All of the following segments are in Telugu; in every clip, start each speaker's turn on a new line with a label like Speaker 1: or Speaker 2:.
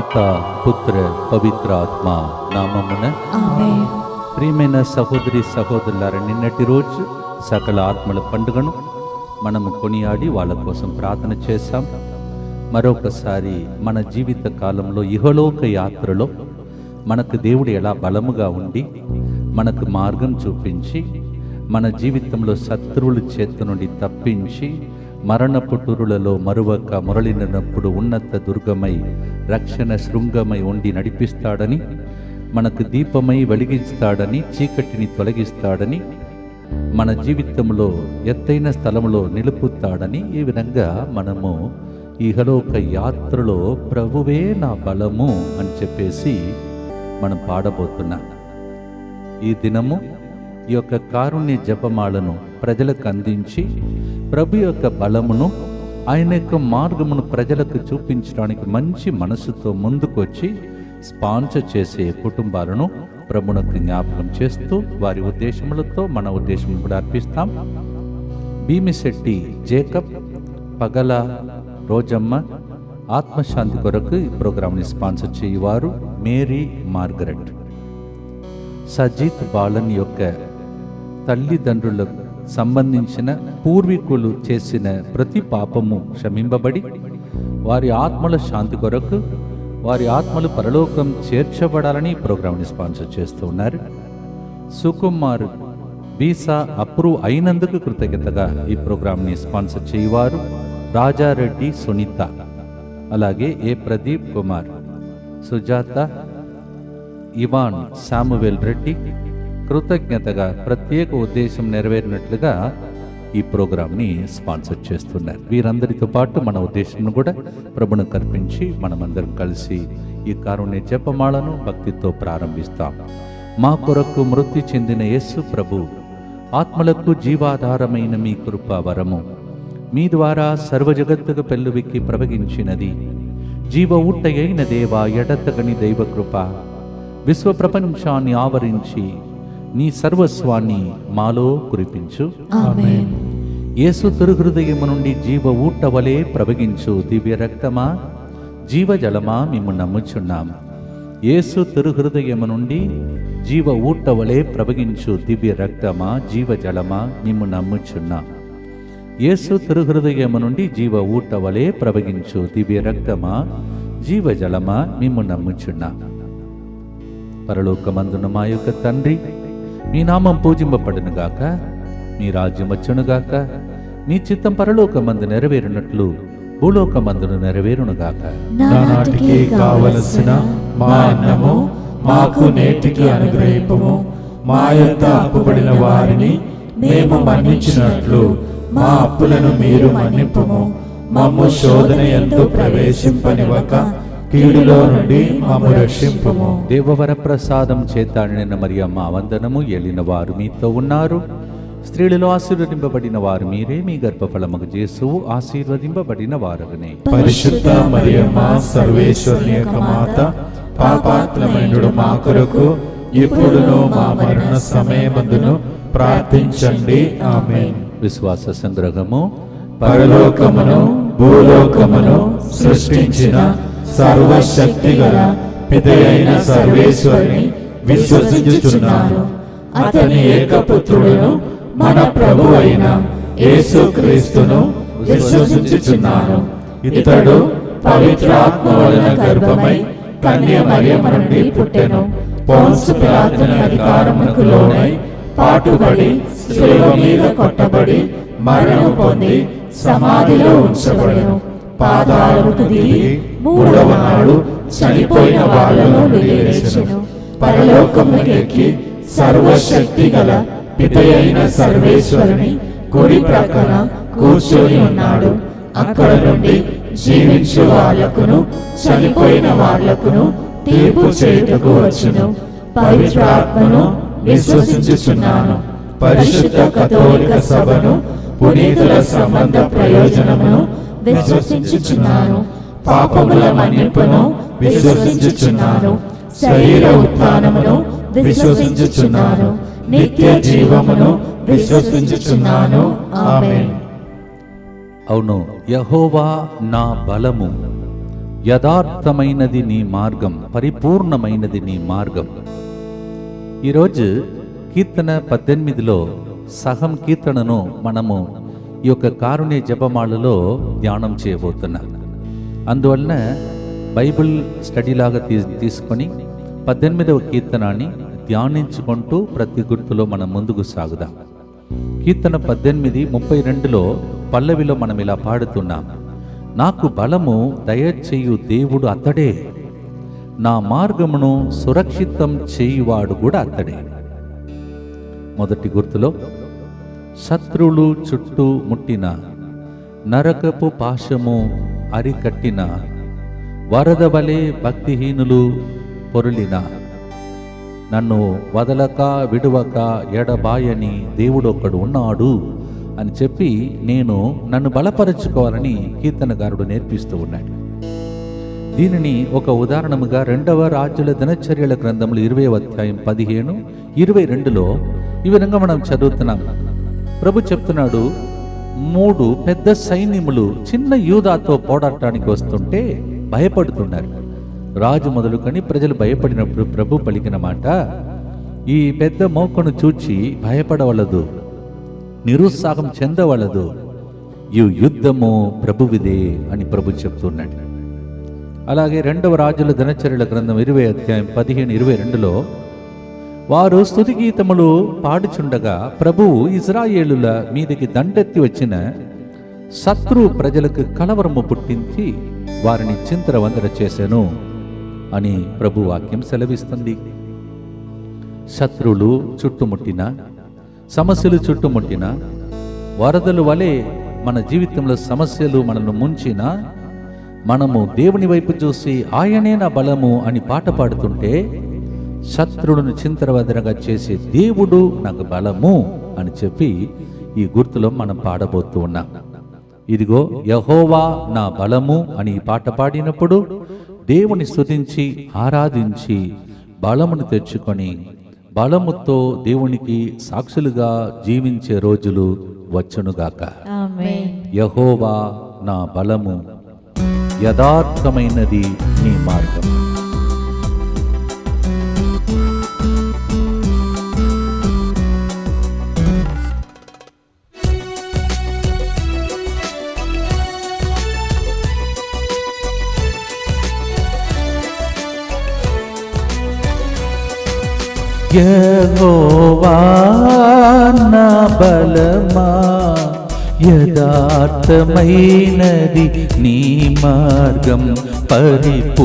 Speaker 1: పిత పుత్ర పవిత్ర ఆత్మ నామమున ప్రియమైన సహోదరి సహోదరులారా నిన్నటి రోజు సకల ఆత్మల పండుగను మనము కొనియాడి వాళ్ళ కోసం ప్రార్థన చేశాం. మరొకసారి మన జీవిత కాలంలో ఇహలోక యాత్రలో మనకు దేవుడు ఎలా బలముగా ఉండి మనకు మార్గం చూపించి మన జీవితంలో శత్రువుల చేత నుండి తప్పించి మరణపు టురులలో మరువక మురళినప్పుడు ఉన్నత దుర్గమై రక్షణ శృంగమై ఉండి నడిపిస్తాడని మనకు దీపమై వెలిగిస్తాడని చీకటిని తొలగిస్తాడని మన జీవితంలో ఎత్తైన స్థలంలో నిలుపుతాడని ఈ విధంగా మనము ఇహలోక యాత్రలో ప్రభువే నా బలము అని చెప్పేసి మనం పాడబోతున్నాం. ఈ దినము ఈ యొక్క కారుణ్య జపమాలను ప్రజలకు అందించి ప్రభు యొక్క బలమును ఆయన యొక్క మార్గమును ప్రజలకు చూపించడానికి మంచి మనసుతో ముందుకొచ్చి స్పాన్సర్ చేసే కుటుంబాలను ప్రభునకు జ్ఞాపకం చేస్తూ వారి ఉద్దేశములతో మన ఉద్దేశం కూడా అర్పిస్తాం. భీమిశెట్టి జేకబ్ పగల రోజమ్మ ఆత్మశాంతి కొరకు ఈ ప్రోగ్రాంని స్పాన్సర్ చేయవారు మేరీ మార్గరెట్. సజిత్ బాలన్ యొక్క తల్లిదండ్రులకు సంబంధించిన పూర్వీకులు చేసిన ప్రతి పాపము క్షమింపబడి వారి ఆత్మల శాంతి కొరకు వారి ఆత్మలు పరలోకం చేర్చబడాలని ఈ స్పాన్సర్ చేస్తూ ఉన్నారు. సుకుమార్ వీసా అప్రూవ్ అయినందుకు కృతజ్ఞతగా ఈ ప్రోగ్రామ్ని స్పాన్సర్ చేయవారు రాజారెడ్డి సునీత అలాగే A Pradeep Kumar Sujatha Ivan Samuel Reddy కృతజ్ఞతగా ప్రత్యేక ఉద్దేశం నెరవేరినట్లుగా ఈ ప్రోగ్రామ్ని స్పాన్సర్ చేస్తున్నారు. వీరందరితో పాటు మన ఉద్దేశంను కూడా ప్రభును కల్పించి మనమందరం కలిసి ఈ కారుణ్య జపమాలను భక్తితో ప్రారంభిస్తాం. మా కొరకు మృతి చెందిన యస్సు ప్రభు ఆత్మలకు జీవాధారమైన మీ కృప వరము మీ ద్వారా సర్వజగత్తుకు పెళ్ళువిక్కి ప్రవగించినది జీవ ఊట్టయైన దేవ ఎడతగని దైవ కృప విశ్వ ప్రపంచాన్ని ఆవరించి నీ సర్వస్వాన్ని మాలో కురిపించు. యేసు తిరుహృదయము నుండి జీవ ఊట వలె ప్రవగించు దివ్య రక్తమా? జీవజలమా మేము నమ్ముచున్నాం. యేసు తిరుహృదయము నుండి జీవ ఊట వలె ప్రవగించు దివ్య రక్తమా? జీవజలమా మేము నమ్ముచున్నాం. యేసు తిరుహృదయము నుండి జీవ ఊట వలె ప్రవగించు దివ్య రక్తమా? జీవజలమా మేము నమ్ముచున్నాం. పరలోకమందున మా యొక్క తండ్రి మీ నామం పూజింపబడును గాక. మీ రాజ్యం వచ్చును గాక. మీ చిత్తం పరలోకమందు నెరవేరునట్లు భూలోకమందును నెరవేరును గాక.
Speaker 2: నానాటికి కావలసిన మా అన్నము మాకు నేటికి అనుగ్రహింపము. మా యొక్క అప్పుబడిన వారిని మేము మన్నించినట్లు మా అప్పులను మీరు మన్నింపము. మమ్ము శోధన ఎందు ప్రవేశింపనివ్వక కీడులో నుండి మమ్ము రక్షింపము.
Speaker 1: దేవవర ప్రసాదం చేత నిన్న మరియమ్మ వందనము ఎలిన వారు మీతో ఉన్నారు. స్త్రీలలో ఆశీర్వదింపబడిన వారు మీరే మీ గర్భఫలముకు చేసువు ఆశీర్వదింపబడిన వారగనే.
Speaker 2: పరిశుద్ధ మరియమ్మ సర్వేశ్వరుని యొక్క మాత పాపాత్మమైనడు మా కొరకు ఇప్పుడును మా మరణ సమయమందును ప్రార్థించండి. ఆమేన్.
Speaker 1: విశ్వాస సంగ్రహము
Speaker 2: పరలోకమును భూలోకమును సృష్టించిన సర్వశక్తి గల పితయైన సర్వేశ్వరిని విశ్వసించుచున్నాను అతని ఏకపుత్రుడును మన ప్రభు అయిన యేసుక్రీస్తును విశ్వసించుచున్నాను ఇతడు పవిత్రాత్మ వలన గర్భమై కన్య మరియమ్మ నుండి పుట్టెను. పోన్సు ప్రార్థన అధికారమునకు లోనై పాటుబడి శిలువ మీద కొట్టబడి మరణము పొంది సమాధిలో ఉంచబడెను. పాదాలకు దిగి మూడవ నాడు చనిపోయిన వాళ్ళలో లేచెను పరలోకమునకెక్కి సర్వశక్తి గల పితయైన సర్వేశ్వరుని కుడి ప్రక్కన కూర్చొని ఉన్నాడు. అక్కడ నుండి జీవించు వాళ్ళకును చనిపోయిన వాళ్ళకును తీర్పు చేయుటకు వచ్చును. పవిత్రాత్మను విశ్వసించుచున్నాను. పరిశుద్ధ కథోలిక సభను పునీతుల సంబంధ ప్రయోజనమును విశ్వసించుచున్నాను. పాపముల మన్నింపును విశ్వసించుచున్నాను. శరీర ఉత్థానమును విశ్వసించుచున్నాను. నిత్య జీవమును విశ్వసించుచున్నాను. ఆమె
Speaker 1: అవును యహోవా నా బలము. యథార్థమైనది నీ మార్గం పరిపూర్ణమైనది నీ మార్గం. ఈరోజు కీర్తన పద్దెనిమిదిలో సహం కీర్తనను మనము ఈ యొక్క కారుణ్య జపమాలలో ధ్యానం చేయబోతున్నాం. అందువలన బైబిల్ స్టడీ లాగా తీ తీసుకొని పద్దెనిమిదవ కీర్తనాన్ని ధ్యానించుకుంటూ ప్రతి గుర్తులో మనం ముందుకు సాగుదాం. కీర్తన పద్దెనిమిది ముప్పై రెండులో పల్లవిలో మనం ఇలా పాడుతున్నాం. నాకు బలము దయచేయు దేవుడు అతడే. నా మార్గమును సురక్షితం చేయువాడు కూడా అతడే. మొదటి గుర్తులో శత్రువులు చుట్టూ ముట్టిన నరకపు పాశము అరికట్టిన వరద వలె భక్తిహీనులు పొరులిన నన్ను వదలక విడువక ఎడబాయని దేవుడొక్కడు ఉన్నాడు అని చెప్పి నేను నన్ను బలపరచుకోవాలని కీర్తనగారుడు నేర్పిస్తూ ఉన్నాడు. దీనిని ఒక ఉదాహరణముగా రెండవ రాజుల దినచర్యల గ్రంథములు ఇరవై అధ్యాయం పదిహేను ఇరవై రెండులో ఈ విధంగా మనం చదువుతున్నాం. ప్రభు చెప్తున్నాడు మూడు పెద్ద సైన్యములు చిన్న యూదాతో పోరాటానికి వస్తుంటే భయపడుతున్నారు. రాజు మొదలుకొని ప్రజలు భయపడినప్పుడు ప్రభు పలికిన మాట ఈ పెద్ద మోకను చూచి భయపడవలదు నిరుత్సాహం చెందవలదు. ఈ యుద్ధము ప్రభువిదే అని ప్రభు చెప్తున్నాడు. అలాగే రెండవ రాజుల దినచర్యల గ్రంథం ఇరవై అధ్యాయం పదిహేను ఇరవై రెండులో వారు స్థుతిగీతములు పాడుచుండగా ప్రభువు ఇజ్రాయేలుల మీదకి దండెత్తి వచ్చిన శత్రు ప్రజలకు కలవరము పుట్టించి వారిని చింతరవందర చేశాను అని ప్రభు వాక్యం సెలవిస్తుంది. శత్రులు చుట్టుముట్టిన సమస్యలు చుట్టుముట్టిన వరదలు వలె మన జీవితంలో సమస్యలు మనల్ని ముంచిన మనము దేవుని వైపు చూసి ఆయనే నా బలము అని పాట పాడుతుంటే శత్రువులను చింతరవదనగా చేసే దేవుడు నాకు బలము అని చెప్పి ఈ గుర్తులో మనం పాడబోతూ ఉన్నాం. ఇదిగో యహోవా నా బలము అని ఈ పాట పాడినప్పుడు దేవుని స్తుతించి ఆరాధించి బలమును తెచ్చుకొని బలముతో దేవునికి సాక్షులుగా జీవించే రోజులు వచ్చునుగాక యహోవా నా బలము యథార్థమైనది నీ మార్గం యహోవా నా బలమా యథార్థమైనది నీ మార్గం పరిపూర్ణమైనది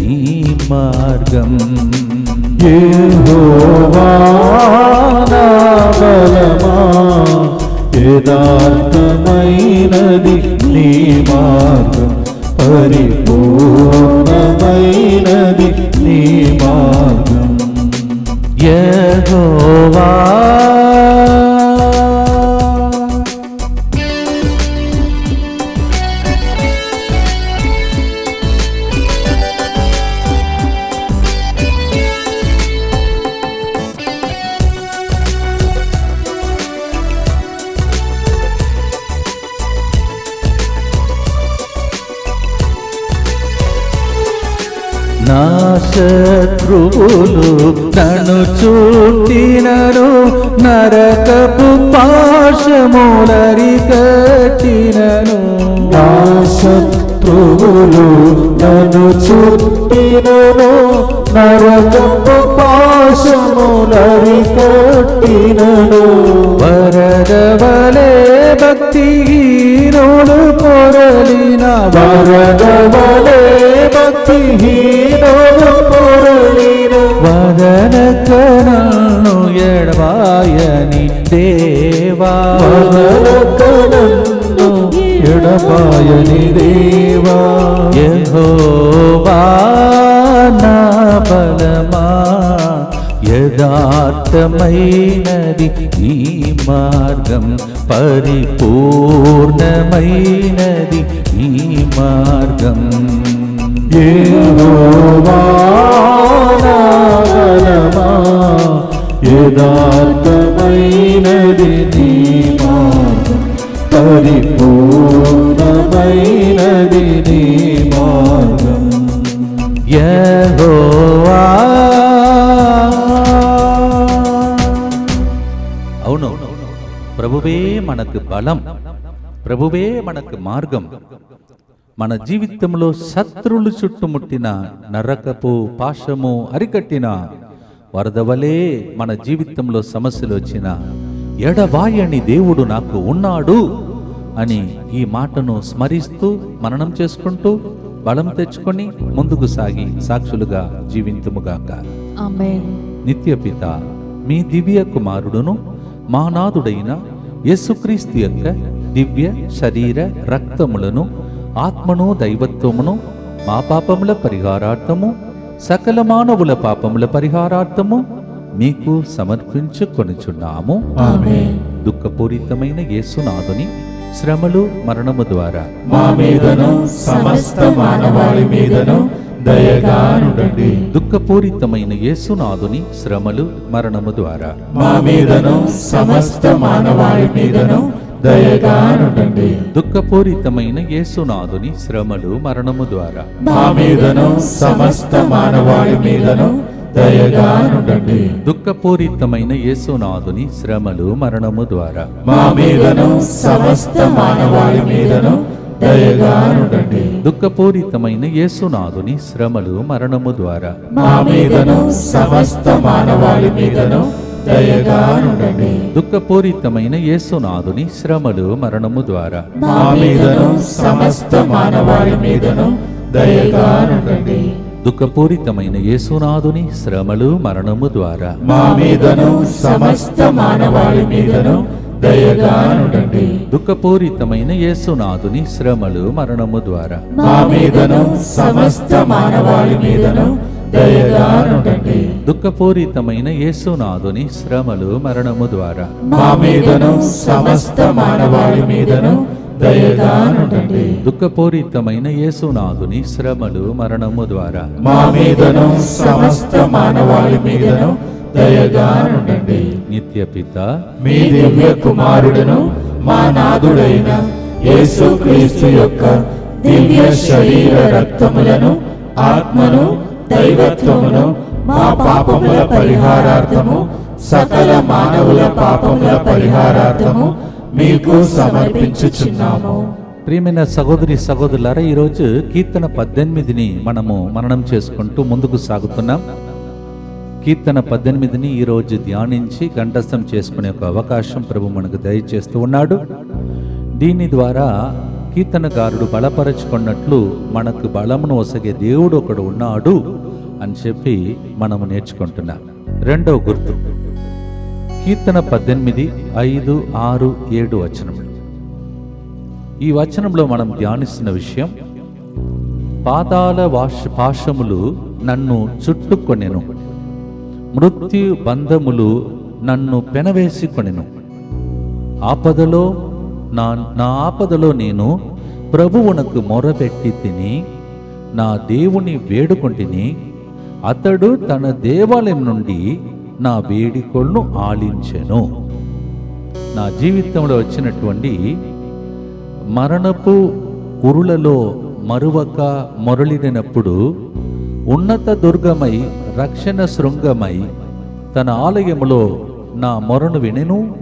Speaker 1: నీ మార్గం
Speaker 3: యెహోవా నా బలమా యథార్థమైనది నీ మార్గం పరిపూర్ణమైనది నీ మార్గం
Speaker 1: యహోవా నా శత్రువులు నన్ను చుట్టినను నరకపు పాశములరి కట్టినను
Speaker 3: నా శత్రువులు నన్ను చుట్టినను నరకపు పాశములరి కట్టినను
Speaker 1: వరదవలే భక్తిహీనులు పొరలిన
Speaker 3: వరదవలే భక్తిహీనులు పొరలిన
Speaker 1: వదన కనను ఎడవాయని దేవా
Speaker 3: వదలకనన్ను ఎడబాయని దేవా
Speaker 1: యెహోవా నా బలమా యథార్థమైనది నీ మార్గం పరిపూర్ణమైనది నీ మార్గం
Speaker 3: యెహోవా నా బలమా యథార్థమైనది నీ అవును
Speaker 1: ప్రభువే మనకు బలం ప్రభువే మనకు మార్గం. మన జీవితంలో శత్రులు చుట్టుముట్టిన నరకపు పాశము అరికట్టిన వరదవలే మన జీవితంలో సమస్యలు వచ్చిన ఎడవాయని దేవుడు నాకు ఉన్నాడు అని ఈ మాటను స్మరిస్తూ మననం చేసుకుంటూ బలం తెచ్చుకొని ముందుకు సాగి సాక్షులుగా జీవింతుముగాక.
Speaker 4: ఆమేన్.
Speaker 1: నిత్యపిత మీ దివ్య కుమారుడును మా నాథుడైన యేసుక్రీస్తు యొక్క దివ్య శరీర రక్తములను ఆత్మను దైవత్వమును మా పాపముల పరిహారార్థము సకల మానవుల పాపముల పరిహారార్థము మీకు సమర్పించుకొనుచున్నాము. దుఃఖపూరితమైన యేసునాథుని శ్రమలు మరణము ద్వారా.
Speaker 2: మా మీదను సమస్త మానవాళి మీదను దయగా నుండండి
Speaker 1: దుఃఖపూరితమైన యేసునాథుని శ్రమలు మరణము ద్వారా.
Speaker 2: మా మీదను సమస్త మానవాళి మీదను దయగా నుండండి
Speaker 1: దుఃఖపూరితమైన యేసునాథుని శ్రమలు మరణము ద్వారా.
Speaker 2: మా మీదను సమస్త మానవాళి మీదను దయగా నుండండి
Speaker 1: దుఃఖపూరితమైన యేసునాథుని శ్రమలు మరణము ద్వారా.
Speaker 2: మా మీదను సమస్త మానవాళి మీదను దయగా నుండండి
Speaker 1: దుఃఖపూరితమైన యేసునాథుని శ్రమలు మరణము ద్వారా.
Speaker 2: మా మీదను సమస్త మానవాళి మీదను దయగా నుండండి
Speaker 1: దుఃఖపూరితమైన యేసునాథుని శ్రమలు మరణము ద్వారా.
Speaker 2: మా మీదను సమస్త మానవాళి మీదను దయగా నుండండి
Speaker 1: దుఃఖపూరితమైన యేసునాథుని శ్రమలు మరణము ద్వారా.
Speaker 2: మా మీదను సమస్త మానవాళి మీదను దయగా నుండండి
Speaker 1: దుఃఖపూరితమైన యేసునాథుని శ్రమలు మరణము ద్వారా.
Speaker 2: మా మీదను సమస్త మానవాళి మీదను దయగా నుండండి
Speaker 1: దుఃఖపూరితమైన యేసునాథుని శ్రమలు మరణము ద్వారా.
Speaker 2: మా మీదను సమస్త మానవాళి మీదను దయగా నుండండి
Speaker 1: దుఃఖపూరితమైన యేసునాథుని శ్రమలు మరణము ద్వారా.
Speaker 2: మా మీదను సమస్త మానవాళి మీదను దయగా నుండండి
Speaker 1: నిత్యపిత
Speaker 2: మీ దివ్య కుమారుడును మా నాథుడైన యేసుక్రీస్తు యొక్క దివ్య శరీర రక్తములను ఆత్మను దైవత్వమును మా పాపముల పరిహారార్థము సకల మానవుల పాపముల పరిహారార్థము మీకు సమర్పించుచున్నాము.
Speaker 1: ప్రియమైన సహోదరి సహోదరులారా ఈరోజు కీర్తన పద్దెనిమిదిని మనము మననం చేసుకుంటూ ముందుకు సాగుతున్నాం. కీర్తన పద్దెనిమిదిని ఈరోజు ధ్యానించి కంఠస్థం చేసుకునే ఒక అవకాశం ప్రభు మనకు దయచేస్తూ ఉన్నాడు. దీని ద్వారా కీర్తనకారుడు బలపరచుకున్నట్లు మనకు బలమును ఒసగే దేవుడు ఒకడు ఉన్నాడు అని చెప్పి మనము నేర్చుకుంటున్నాం. రెండవ గుర్తు. కీర్తన పద్దెనిమిది ఐదు ఆరు ఏడు వచనములు. ఈ వచనంలో మనం ధ్యానిస్తున్న విషయం పాతాల వాష పాశములు నన్ను చుట్టుకొనెను. మృత్యు బంధములు నన్ను పెనవేసికొనెను. ఆపదలో నా నా ఆపదలో నేను ప్రభువునకు మొరపెట్టి తిని నా దేవుని వేడుకొంటిని అతడు తన దేవాలయం నుండి నా వేడికొలను ఆలించెను. నా జీవితంలో వచ్చినటువంటి మరణపు ఉరులలో మరువక మొరలిడినప్పుడు ఉన్నత దుర్గమై రక్షణ శృంగమై తన ఆలయములో నా మొరను వినెను.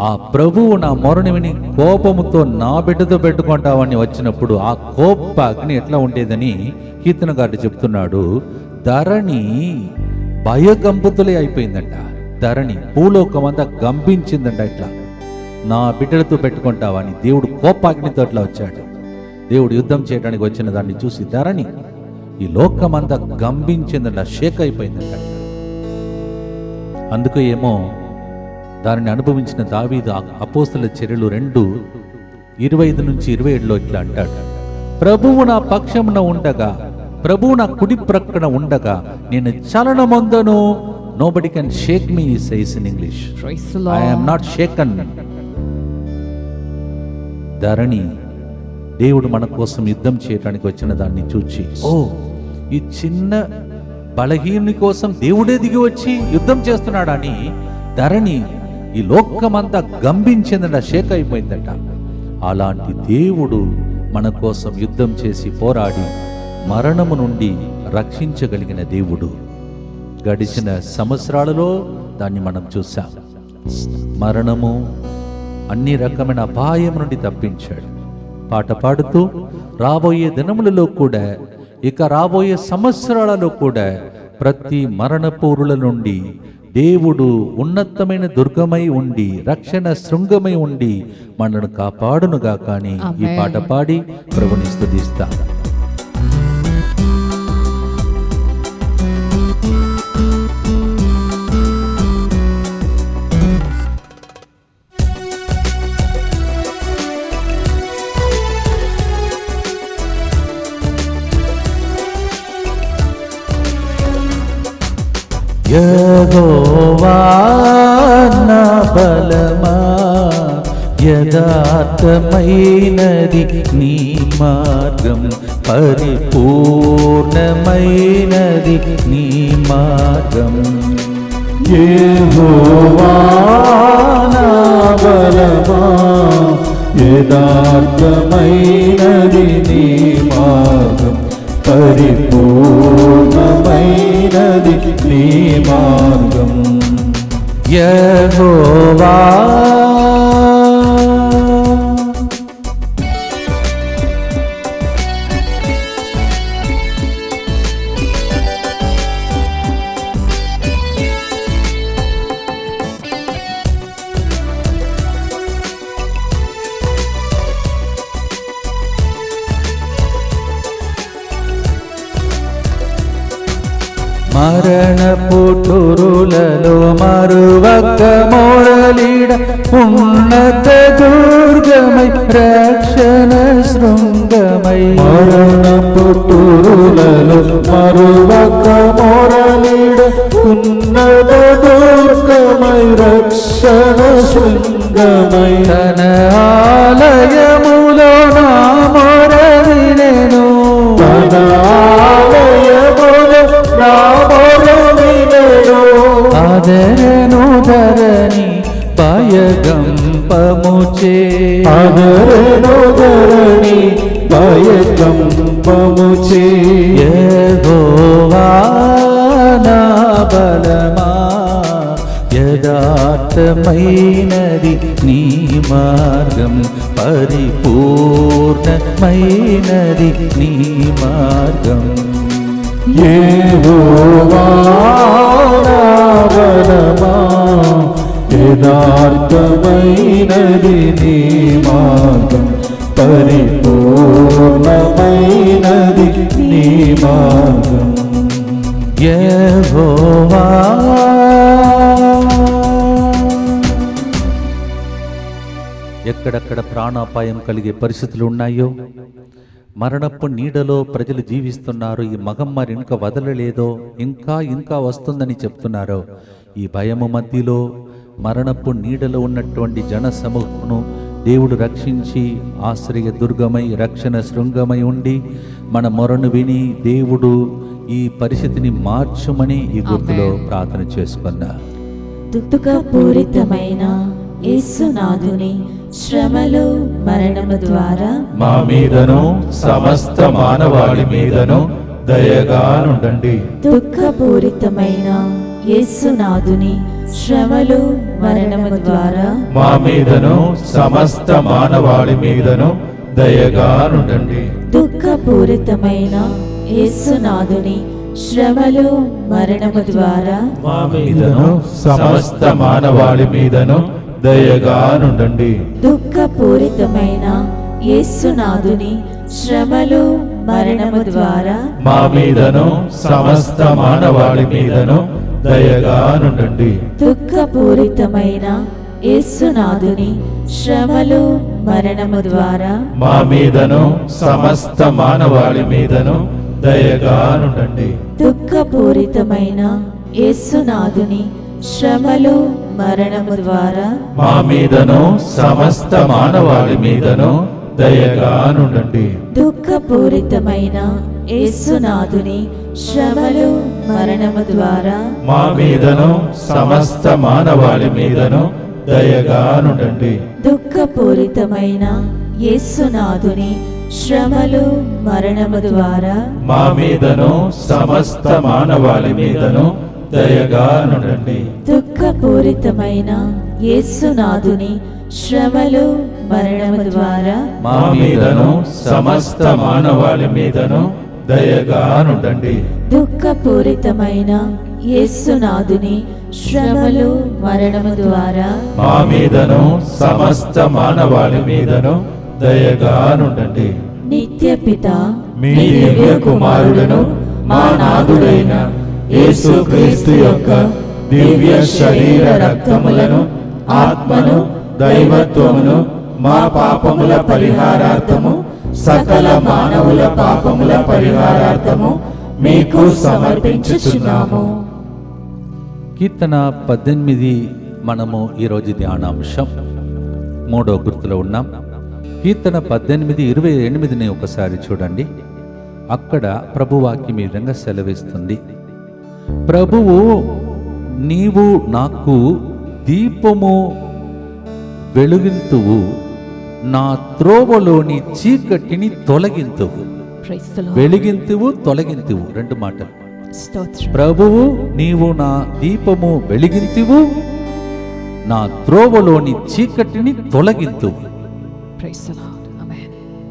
Speaker 1: ఆ ప్రభువు నా మొరను విని కోపముతో నా బిడ్డతో పెట్టుకుంటావని వచ్చినప్పుడు ఆ కోప అగ్ని ఎట్లా ఉండేదని కీర్తనగాడు చెప్తున్నాడు ధరణి భయగంపుతులే అయిపోయిందంట. ధరణి భూలోకమంతా గంపించిందంట ఇట్లా. నా బిడ్డలతో పెట్టుకుంటావని దేవుడు కోపాగ్నితో అట్లా వచ్చాడు. దేవుడు యుద్ధం చేయడానికి వచ్చిన దాన్ని చూసి ధరణి ఈ లోకం అంతా గంభించిందంట షేక్ అయిపోయిందంట. అందుకు ఏమో దానిని అనుభవించిన దావీదు అపోస్తుల చర్యలు రెండు ఇరవై ఐదు నుంచి ఇరవై ఏడులో ఇట్లా అంటాడు. ప్రభువు నా పక్షమున ఉండగా ప్రభువు నా కుడి ప్రక్కన ఉండగా నేను చలనమొందను. Nobody can shake me says in English
Speaker 4: Praise the
Speaker 1: I am
Speaker 4: Lord.
Speaker 1: Not shaken ధరణి దేవుడు మన కోసం యుద్ధం చేయడానికి వచ్చిన దాన్ని చూచి ఓ ఈ చిన్న బలహీనుని కోసం దేవుడే దిగి వచ్చి యుద్ధం చేస్తున్నాడని ధరణి ఈ లోకమంతా గంభించిందట షేక్ అయిపోయిందట. అలాంటి దేవుడు మన కోసం యుద్ధం చేసి పోరాడి మరణము నుండి రక్షించగలిగిన దేవుడు. గడిచిన సంవత్సరాలలో దాన్ని మనం చూసాం. మరణము అన్ని రకమైన అపాయం నుండి తప్పించాడు. పాట పాడుతూ రాబోయే దినములలో కూడా ఇక రాబోయే సంవత్సరాలలో కూడా ప్రతి మరణ పౌరుల నుండి దేవుడు ఉన్నతమైన దుర్గమై ఉండి రక్షణ శృంగమై ఉండి మనను కాపాడునుగా కానీ ఈ. పాట పాడి ప్రభుని స్తుతిస్తాం యహోవా బలమా యథార్థమైనది నీ మార్గం పరిపూర్ణమైనది నీ మార్గం.
Speaker 2: యెహోవా బలమా యథార్థమైనది నీ మార్గం పరిపూర్ణమైనది నీ మార్గం.
Speaker 1: యహోవా యథార్థమైనది నీ మార్గం పరిపూర్ణమైనది నీ మార్గం
Speaker 2: యెహోవా నా బలమా యథార్థమైనది నీ మార్గం పరిపూర్ణమైనది నీ మార్గం
Speaker 1: యెహోవా ఎక్కడెక్కడ ప్రాణాపాయం కలిగే పరిస్థితులు ఉన్నాయో? మరణపు నీడలో ప్రజలు జీవిస్తున్నారు ఈ మగమ్మారి ఇంకా వదలలేదో? ఇంకా ఇంకా వస్తుందని చెప్తున్నారో. ఈ భయము మధ్యలో మరణపు నీడలో ఉన్నటువంటి జన సమూహమును దేవుడు రక్షించి ఆశ్రయ దుర్గమై రక్షణ శృంగమై ఉండి మన మొరను విని దేవుడు ఈ పరిస్థితిని మార్చుమని ఈ గుర్తులో ప్రార్థన చేసుకున్నా
Speaker 5: దుఃఖపూరితమైన యేసునాథుని శ్రమలు మరణము ద్వారా
Speaker 2: మా మీదను సమస్త మానవాళి మీదను దయగా నుండండి
Speaker 5: దుఃఖపూరితమైన యేసునాథుని శ్రమలు మరణము ద్వారా
Speaker 2: మా మీదను సమస్త మానవాళి మీదను దయగా నుండండి
Speaker 5: దుఃఖపూరితమైన యేసునాథుని శ్రమలు మరణము ద్వారా
Speaker 2: మా మీదను సమస్త మానవాళి మీదను దయగా నుండండి
Speaker 5: దుఃఖపూరితమైన యేసునాథుని శ్రమలు మరణము ద్వారా
Speaker 2: మా మీదను సమస్త మానవాళి మీదను దయగా నుండండి
Speaker 5: దుఃఖపూరితమైన యేసునాథుని శ్రమలు మరణము ద్వారా
Speaker 2: మా మీదను సమస్త మానవాళి మీదను దయగా నుండండి
Speaker 5: దుఃఖపూరితమైన యేసునాథుని శ్రమలు మరణము ద్వారా
Speaker 2: మా మీదను సమస్త మానవాళి మీదను దయగా నుండండి.
Speaker 5: దుఃఖపూరితమైన యేసునాథుని శ్రమలు మరణము ద్వారా
Speaker 2: మా మీదను సమస్త మానవాళి మీదను దయగా నుండండి.
Speaker 5: దుఃఖపూరితమైన యేసునాథుని శ్రమలు మరణము ద్వారా
Speaker 2: మా మీదను సమస్త మానవాళి మీదను దయగా నుండండి
Speaker 5: దుఃఖపూరితమైన
Speaker 4: యేసునాథుని శ్రమలు మరణము ద్వారా
Speaker 2: మా మీదను సమస్త మానవాళి మీదను దయగా నుండండి
Speaker 4: దుఃఖపూరితమైన యేసునాథుని శ్రమలు మరణము ద్వారా
Speaker 2: మా మీదను సమస్త మానవాళి మీదను దయగా నుండండి
Speaker 4: నిత్య పిత
Speaker 2: మీ దివ్య కుమారుడను మా నాథుడైన యేసుక్రీస్తు యొక్క దివ్య శరీర రక్తములను ఆత్మను దైవత్వమును మా పాపముల పరిహారార్థము సకల మానవుల పాపముల పరిహారార్థము మీకు సమర్పించుచున్నాము.
Speaker 1: కీర్తన పద్దెనిమిది మనము ఈరోజు ధ్యానాంశం. మూడో గుర్తులో ఉన్నాం. కీర్తన పద్దెనిమిది ఇరవై ఎనిమిదిని ఒకసారి చూడండి. అక్కడ ప్రభువాక్యం ఈ విధంగా సెలవిస్తుంది. ప్రభువు నీవు నాకు దీపము వెలుగింతువు. నా త్రోవలోని చీకటిని తొలగింతువు. వెలిగింతువు తొలగింతువు. రెండు మాటలు. ప్రభువు నీవు నా దీపము వెలిగింతువు. నా త్రోవలోని చీకటిని తొలగింతువు.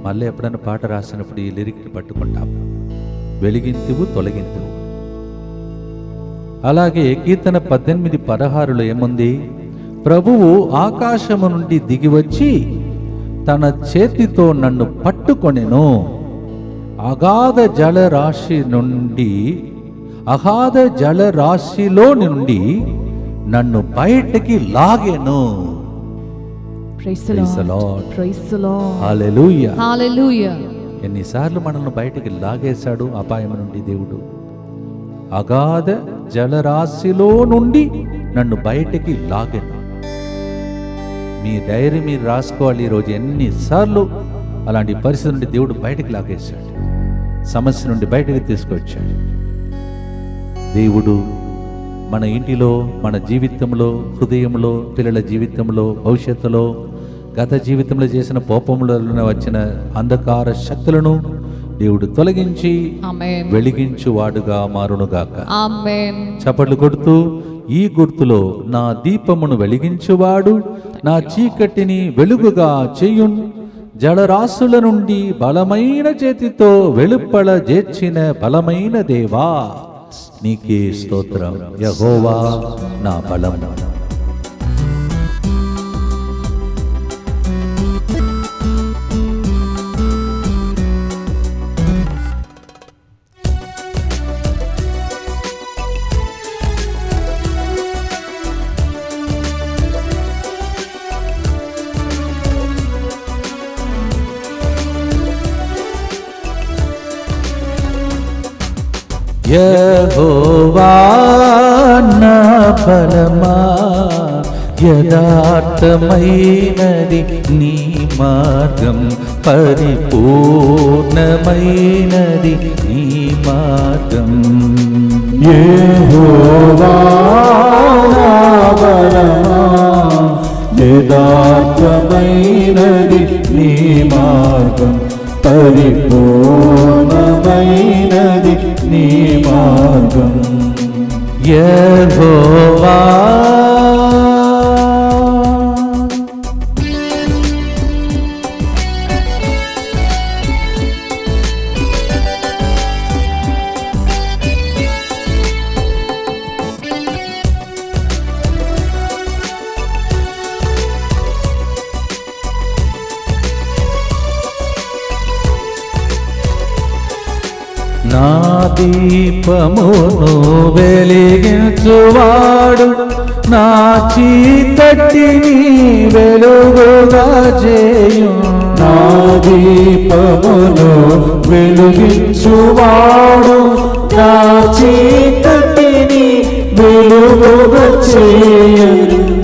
Speaker 1: మళ్ళీ ఎప్పుడైనా పాట రాసినప్పుడు ఈ లిరిక్ పట్టుకుంటాం. వెలిగింతువు తొలగింతువు. అలాగే కీర్తన పద్దెనిమిది పదహారులో ఏముంది? ప్రభువు ఆకాశము నుండి దిగివచ్చి తన చేతితో నన్ను పట్టుకొనెను. అగాధ జలరాశి నుండి అగాధ జలరాశిలో నుండి నన్ను బయటికి లాగెను. ఎన్నిసార్లు మనల్ని బయటికి లాగేశాడు అపాయం నుండి దేవుడు? అగాధ జలరాశిలో నుండి నన్ను బయటికి లాగను. మీ డైరీ మీరు రాసుకోవాలి ఈరోజు ఎన్నిసార్లు? అలాంటి పరిస్థితి నుండి దేవుడు బయటికి లాగేశాడు. సమస్య నుండి బయటకు తీసుకొచ్చాడు. దేవుడు మన ఇంటిలో మన జీవితంలో హృదయంలో పిల్లల జీవితంలో భవిష్యత్తులో గత జీవితంలో చేసిన పోపములలో వచ్చిన అంధకార శక్తులను దేవుడు తొలగించి
Speaker 4: Amen.
Speaker 1: వెలిగించువాడుగా మారునుగాక. చప్పట్లు కొడుతూ ఈ గుర్తులో నా దీపమును వెలిగించువాడు నా చీకటిని వెలుగుగా చెయ్యున్ జలరాశుల నుండి బలమైన చేతితో వెలుపల జేర్చిన బలమైన దేవా నీకే స్తోత్రం యహోవా నా బలం యహోవా ఫలమా బలమా యథార్థమైనది నీ మార్గం పరిపూర్ణమైనది నీ మార్గం.
Speaker 2: యెహోవా యథార్థమైనది నీ మార్గం పరిపూర్ణమైనది మార్గం
Speaker 1: యహోవా దీపమును వెలిగించువాడు. నా చీకటిని వెలుగుగా చేయు
Speaker 2: నా దీపమును వెలుగించువాడు. నా చీకటిని వెలుగుగా చేయు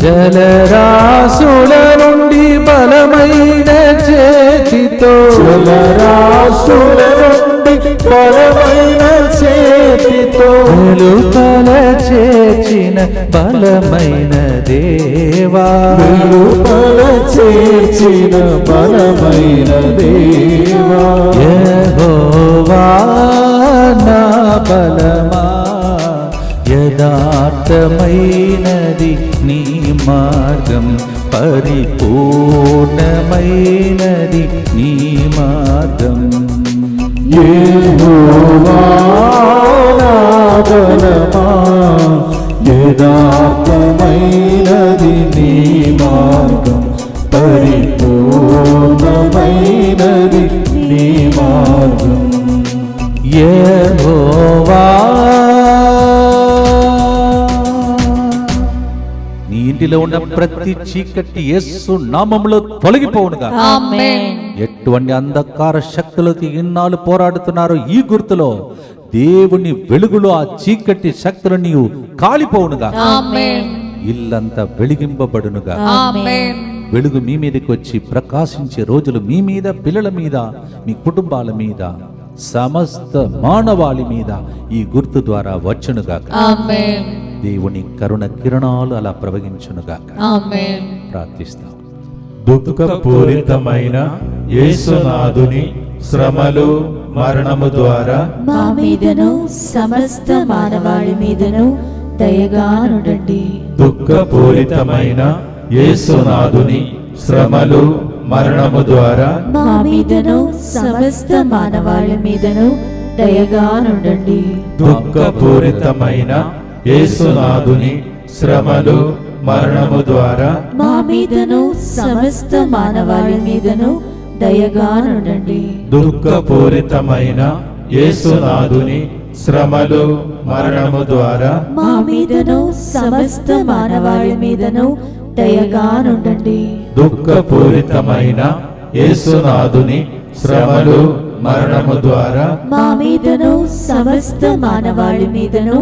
Speaker 1: జలరాశుల నుండి బలమైన చేతితో
Speaker 2: జలరాశుల నుండి బలమైన చేతితో.
Speaker 1: వెలుపల చేర్చిన బలమైన దేవా.
Speaker 2: వెలుపల చేర్చిన బలమైన దేవా.
Speaker 1: యెహోవా నా బలమా. యథార్థ యథార్థమైనది నీ మార్గం. పరిపూర్ణమైనది నీ మార్గం
Speaker 2: యెహోవా నా బలమా యథార్థమైనది నీ మార్గం పరిపూర్ణమైనది నీ మార్గం
Speaker 1: యెహోవా నీ ఇంటిలో ఉన్న ప్రతి చీకటి యేసు నామములో తొలగిపోవునుగా. ఎటువంటి అంధకార శక్తులతో ఇన్నాళ్ళు పోరాడుతున్నారో ఈ గుర్తులో దేవుని వెలుగులో ఆ చీకటి శక్తులు నీవు కాలిపోవునుగా. ఇల్లంతా వెలిగింపబడునుగా. వెలుగు మీ మీదకి వచ్చి ప్రకాశించే రోజులు మీ మీద పిల్లల మీద మీ కుటుంబాల మీద సమస్త మానవాళి మీద ఈ గుర్తు ద్వారా వచ్చునుగాక. దేవుని కరుణ కిరణాలు అలా ప్రవహించునుగాక. ప్రార్థిస్తాం
Speaker 2: దుఃఖపూరితమైన యేసునాథుని శ్రమలు మరణము ద్వారా
Speaker 5: మా మీదను సమస్త మానవాళి మీదను దయగా నుండండి
Speaker 2: దుఃఖపూరితమైన యేసునాథుని శ్రమలు మరణము ద్వారా
Speaker 5: మా మీదను సమస్త మానవాళి మీదను దయగా నుండండి.
Speaker 2: దుఃఖపూరితమైన యేసునాథుని శ్రమలు మరణము ద్వారా
Speaker 5: మా మీదను సమస్త మానవాళి మీదను దయగా నుండండి.
Speaker 2: దుఃఖపూరితమైన యేసునాథుని శ్రమలు మరణము ద్వారా
Speaker 5: మా మీదను సమస్త మానవాళి మీదను దయగా నుండండి.
Speaker 2: దుఃఖపూరితమైన యేసునాథుని శ్రమలు మరణము ద్వారా
Speaker 5: మా మీదను సమస్త మానవాళి మీదను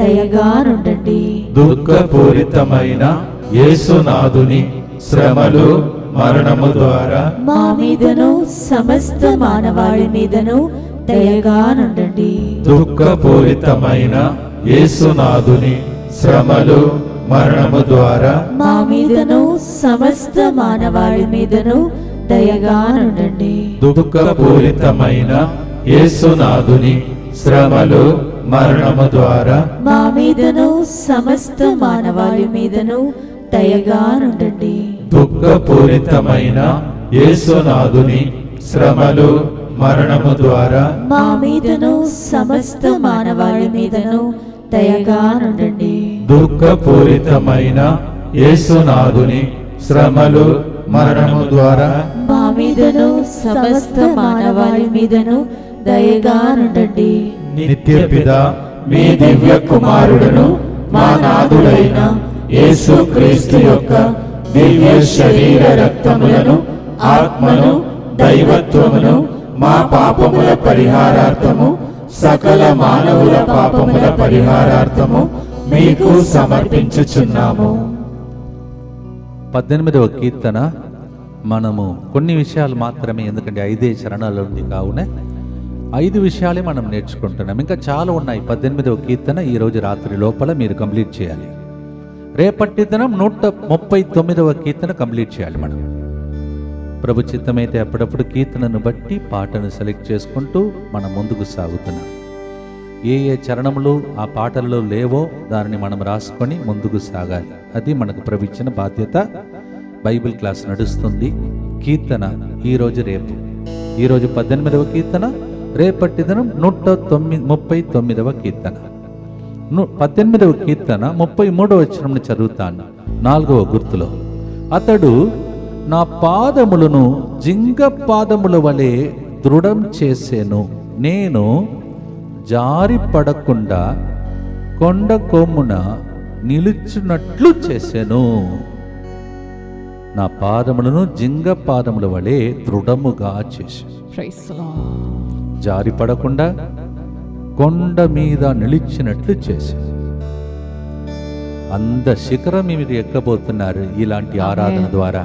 Speaker 5: దయగా నుండండి.
Speaker 2: దుఃఖపూరితమైన యేసునాథుని శ్రమలు మరణము ద్వారా
Speaker 5: మా మీదను సమస్త మానవాళి మీదను దయగా నుండండి.
Speaker 2: దుఃఖపూరితమైన యేసునాథుని శ్రమలు మరణము ద్వారా
Speaker 5: మా మీదను సమస్త మానవాళి మీదను దయగా నుండండి
Speaker 2: దుఃఖపూరితమైన యేసునాథుని శ్రమలు మరణము ద్వారా
Speaker 5: మా మీదను సమస్త మానవాళి మీదను దయగా నుండండి
Speaker 2: దుఃఖపూరితమైన యేసునాథుని శ్రమలు మరణము ద్వారా
Speaker 5: మా మీదను సమస్త మానవాళి మీదను దయగా నుండండి
Speaker 2: దుఃఖపూరితమైన యేసునాథుని శ్రమలు మరణము ద్వారా
Speaker 5: మా మీదను సమస్త మానవాళి మీదను దయగా నుండండి.
Speaker 2: నిత్యపిత మీ దివ్య కుమారుడును మా నాథుడైన యేసు క్రీస్తు యొక్క దివ్య శరీర రక్తములను ఆత్మను దైవత్వమును మా పాపముల పరిహారార్థము సకల మానవుల పాపముల పరిహారార్థము మీకు సమర్పించుచున్నాము.
Speaker 1: పద్దెనిమిదవ కీర్తన మనము కొన్ని విషయాలు మాత్రమే ఎందుకంటే ఐదే చరణాలు ఉంది కావున ఐదు విషయాలే మనం నేర్చుకుంటున్నాం. ఇంకా చాలా ఉన్నాయి. పద్దెనిమిదవ కీర్తన ఈ రోజు రాత్రి లోపల మీరు కంప్లీట్ చేయాలి. రేపటి దినం నూట ముప్పై తొమ్మిదవ కీర్తన కంప్లీట్ చేయాలి మనం. ప్రభు చిత్తమైతే అప్పుడప్పుడు కీర్తనను బట్టి పాటను సెలెక్ట్ చేసుకుంటూ మనం ముందుకు సాగుతున్నాం. ఏ ఏ చరణములు ఆ పాటల్లో లేవో దానిని మనం రాసుకొని ముందుకు సాగాలి. అది మనకు ప్రవించిన బాధ్యత. బైబిల్ క్లాస్ నడుస్తుంది. కీర్తన ఈరోజు రేపు. ఈరోజు పద్దెనిమిదవ కీర్తన రేపటి దినం నూట తొమ్మిది ముప్పై తొమ్మిదవ కీర్తన. పద్దెనిమిదవ కీర్తన ముప్పై మూడవ వచనం చదువుతాను. నాలుగవ గుర్తులో. అతడు నా పాదములను జింగ పాదముల వలె దృఢం చేసేను. నేను జారి పడకుండా కొండ కొమ్మున నిలుచున్నట్లు చేసెను. నా పాదములను జింగ పాదముల వలె దృఢముగా చేశాను. జారి పడకుండా కొండ మీద నిలిచినట్లు చేశాను అంద శిఖరం మీరు ఎక్కబోతున్నారు ఇలాంటి ఆరాధన ద్వారా.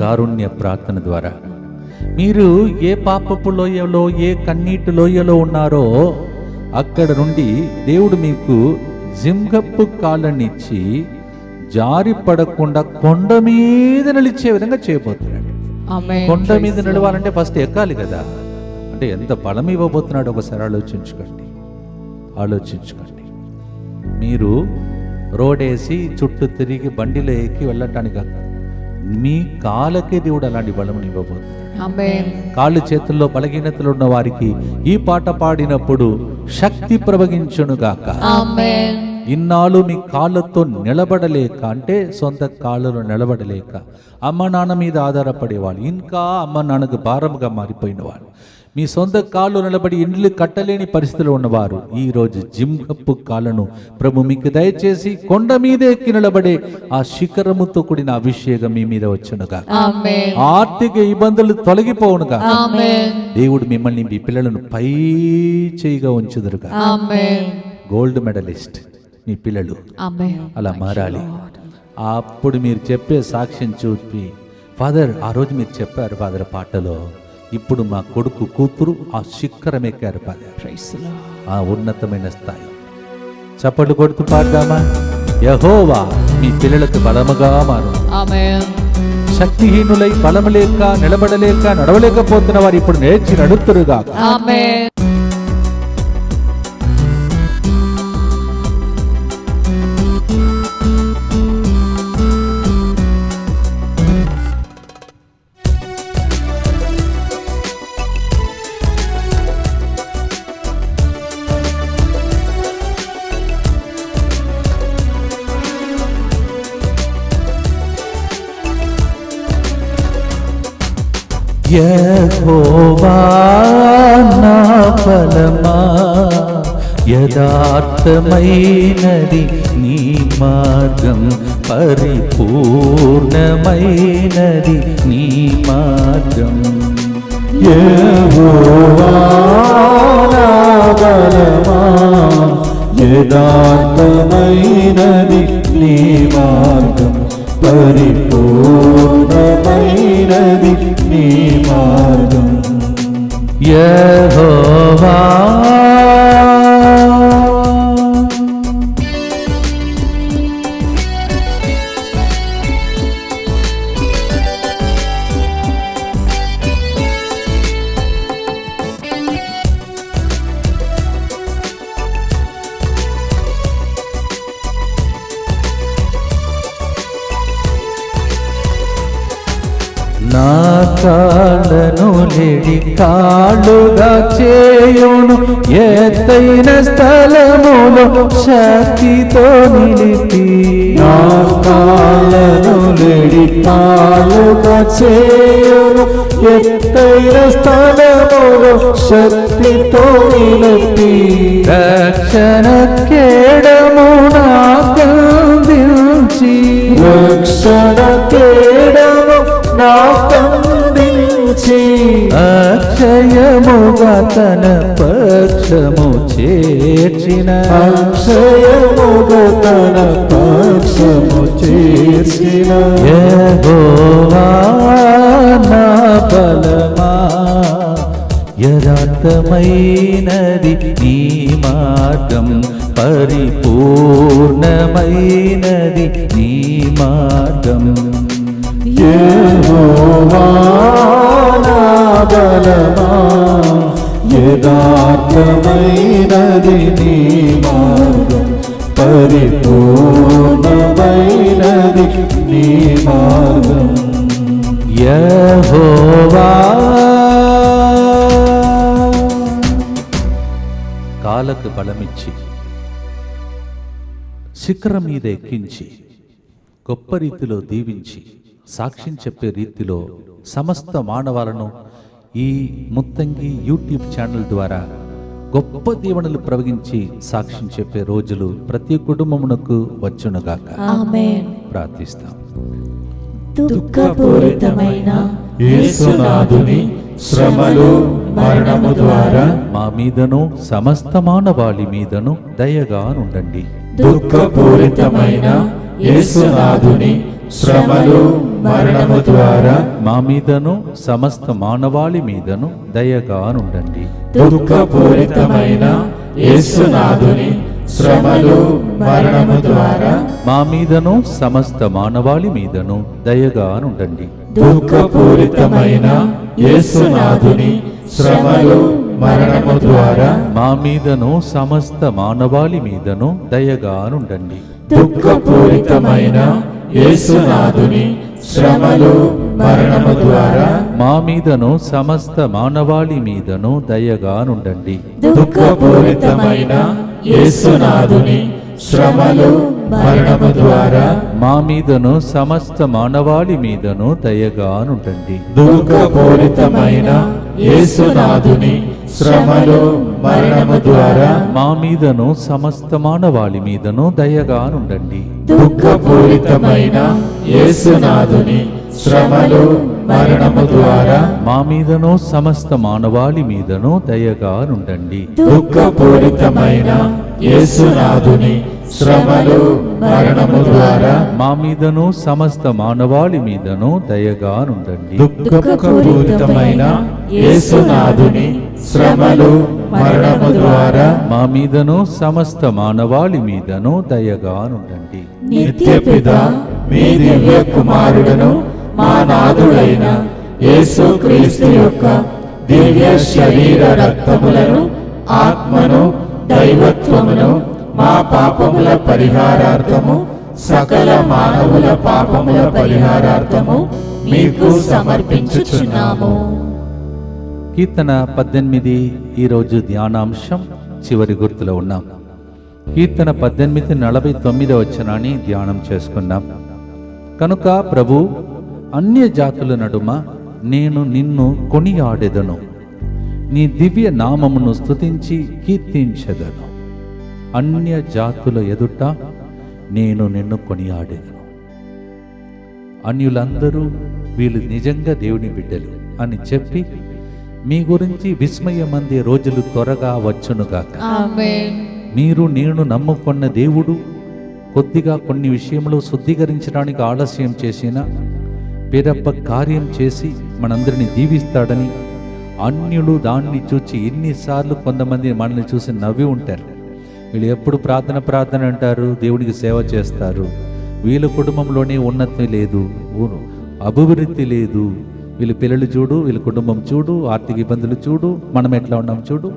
Speaker 1: కారుణ్య ప్రార్థన ద్వారా. మీరు ఏ పాపపు లోయలో ఏ కన్నీటి లోయలో ఉన్నారో అక్కడ నుండి దేవుడు మీకు జింగప్పు కాళ్ళనిచ్చి జారి పడకుండా కొండ మీద నిలిచే విధంగా చేయబోతున్నాడు. కొండ మీద నిలవాలంటే ఫస్ట్ ఎక్కాలి కదా. అంటే ఎంత బలం ఇవ్వబోతున్నాడు ఒకసారి ఆలోచించుకోండి. ఆలోచించుకోండి. మీరు రోడేసి చుట్టూ తిరిగి బండిలో ఎక్కి వెళ్ళటానికి. మీ కాళ్ళకే దేవుడు అలాంటి బలముని ఇవ్వబోతున్నాడు. కాళ్ళు చేతుల్లో బలహీనతలు ఉన్న వారికి ఈ పాట పాడినప్పుడు శక్తి ప్రవగించునుగాక
Speaker 4: Amen.
Speaker 1: ఇన్నాళ్ళు మీ కాళ్ళతో నిలబడలేక అంటే సొంత కాళ్ళలో నిలబడలేక అమ్మ నాన్న మీద ఆధారపడేవాళ్ళు ఇంకా అమ్మ నాన్నకు భారముగా మారిపోయిన వాళ్ళు మీ సొంత కాళ్ళు నిలబడి ఇండ్లు కట్టలేని పరిస్థితిలో ఉన్నవారు ఈ రోజు జింహప్పు కాళ్ళను ప్రభు మీకు దయచేసి కొండ మీద ఎక్కి నిలబడే ఆ శిఖరముతో కూడిన అభిషేకం మీ మీద వచ్చునుగా. ఆర్థిక ఇబ్బందులు తొలగిపోవునుగా. దేవుడు మిమ్మల్ని మీ పిల్లలను పై చేయిగా ఉంచుదురుగా. గోల్డ్ మెడలిస్ట్ మీ పిల్లలు. అలా మారాలి అప్పుడు మీరు చెప్పే సాక్ష్యం చూపి ఫాదర్ ఆ రోజు మీరు చెప్పారు ఫాదర్ పాటలో ఇప్పుడు మా కొడుకు కూతురు ఆ శిఖరం ఎక్కారు. ఆ ఉన్నతమైన స్థాయి. చప్పట్లు కొడుతూ పాడదామా? యహోవా మీ పిల్లలకు బలముగా మారు. శక్తిహీనులై బలము లేక నిలబడలేక నడవలేకపోతున్న వారు ఇప్పుడు నేర్చి నడుతురుగా
Speaker 4: Amen.
Speaker 1: యహోవా నా బలమా యథార్థమైనది నీ మార్గం పరిపూర్ణమైనది నీ మార్గం
Speaker 2: యెహోవా నా బలమా, యథార్థమైనది నీ మార్గం పరిపూర్ణమైనది
Speaker 1: मार्गम्। यो वा కాళ్ళుగా చేయును ఎత్తైన స్థలములో శక్తితో నిలిపి.
Speaker 2: నా కాళ్ళను నిడి కాలుగా చేయును ఎత్తైన స్థలములో శక్తితో నిలిపి.
Speaker 1: రక్షణ కేడము నాకందించి
Speaker 2: రక్షణ కేడము నా కందించి
Speaker 1: అక్షయముగా తన పక్షము చేర్చిన.
Speaker 2: అక్షయముగా తన పక్షము చేసిన
Speaker 1: యెహోవా నా బలమా యథార్థమైనది నీ మార్గం పరిపూర్ణమైనది నీ మార్గం.
Speaker 2: బలమా యథార్థమైనది నీ మార్గం పరిపూర్ణమైనది నీ మార్గం.
Speaker 1: యెహోవా. కాలకు బలమిచ్చి శిఖరం మీద ఎక్కించి గొప్ప రీతిలో దీవించి సాక్ష్యం చెప్పే రీతిలో సమస్త మానవాలను ఈ ముత్తంగి యూట్యూబ్ ఛానల్ ద్వారా గొప్ప దీవెనలు ప్రవగించి సాక్ష్యం చెప్పే రోజులు ప్రతి కుటుంబమునకు వచ్చునుగాక.
Speaker 5: ఆమేన్.
Speaker 1: ప్రార్థిస్తాం.
Speaker 5: దుఃఖపూరితమైన
Speaker 2: యేసునాథుని శ్రమలు మరణము ద్వారా
Speaker 1: మా మీదను సమస్త మానవాళి మీదను దయగా నుండండి.
Speaker 2: దుఃఖపూరితమైన యేసునాథుని శ్రమలు మరణము ద్వారా
Speaker 1: మా మీదను సమస్త మానవాళి మీదను దయగా నుండండి
Speaker 2: దుఃఖపూరితమైన యేసునాథుని శ్రమలు మరణము ద్వారా
Speaker 1: మా మీదను సమస్త మానవాళి మీదను దయగా నుండండి
Speaker 2: దుఃఖపూరితమైన యేసునాథుని శ్రమలు మరణము ద్వారా
Speaker 1: మా మీదను సమస్త మానవాళి మీదను దయగా నుండండి
Speaker 2: దుఃఖపూరితమైన యేసునాథుని శ్రమలు మరణము ద్వారా
Speaker 1: మా మీదను సమస్త మానవాళి మీదను దయగా నుండండి
Speaker 2: దుఃఖపూరితమైన యేసునాథుని శ్రమలు మరణము ద్వారా
Speaker 1: మా మీదను సమస్త మానవాళి మీదను దయగా నుండండి
Speaker 2: దుఃఖపూరితమైన యేసునాథుని శ్రమలు మరణము ద్వారా
Speaker 1: మా మీదను సమస్త మానవాళి మీదను దయగా నుండండి
Speaker 2: దుఃఖపూరితమైన యేసునాథుని శ్రమలు మరణము ద్వారా
Speaker 1: మా మీదను సమస్త మానవాళి మీదను దయగా నుండండి
Speaker 2: దుఃఖపూరితమైన యేసునాథుని శ్రమలు మరణము ద్వారా
Speaker 1: మా మీదను సమస్త మానవాళి మీదను దయగా నుండండి
Speaker 2: దుఃఖపూరితమైన యేసునాథుని శ్రమలు మరణము ద్వారా
Speaker 1: మా మీదను సమస్త మానవాళి మీదను దయగా నుండండి
Speaker 2: నిత్య పిత మీ దివ్య కుమారుడను మా నాథుడైన యేసు క్రీస్తు యొక్క దివ్య శరీర రక్తములను ఆత్మను దైవత్వమును మా పాపముల పరిహారార్థము సకల మానవుల పాపముల పరిహారార్థము మీకు సమర్పించుచున్నాము.
Speaker 1: కీర్తన పద్దెనిమిది ఈరోజు ధ్యానాంశం చివరి గుర్తులో ఉన్నాం. కీర్తన పద్దెనిమిది నలభై తొమ్మిది వచనాన్ని ధ్యానం చేసుకున్నాం. కనుక ప్రభు అన్య జాతుల నడుమ నేను నిన్ను కొనియాడెదను. నీ దివ్య నామమును స్తుతించి కీర్తించెదను. అన్య జాతుల ఎదుట నేను నిన్ను కొనియాడెదను. అన్యులందరూ వీళ్ళు నిజంగా దేవుని బిడ్డలు అని చెప్పి మీ గురించి విస్మయమందే రోజులు త్వరగా వచ్చునుగాక మీరు నేను నమ్ముకున్న దేవుడు కొద్దిగా కొన్ని విషయంలో శుద్ధీకరించడానికి ఆలస్యం చేసిన పేరప్ప కార్యం చేసి మనందరిని దీవిస్తాడని అన్యులు దాన్ని చూచి ఎన్నిసార్లు కొంతమంది మనల్ని చూసి నవ్వి ఉంటారు. వీళ్ళు ఎప్పుడు ప్రార్థన ప్రార్థన అంటారు దేవుడికి సేవ చేస్తారు. వీళ్ళ కుటుంబంలోనే ఉన్నతి లేదు ఊను అభివృద్ధి లేదు. వీళ్ళ పిల్లలు చూడు వీళ్ళ కుటుంబం చూడు ఆర్థిక ఇబ్బందులు చూడు మనం ఎట్లా ఉన్నాం చూడు.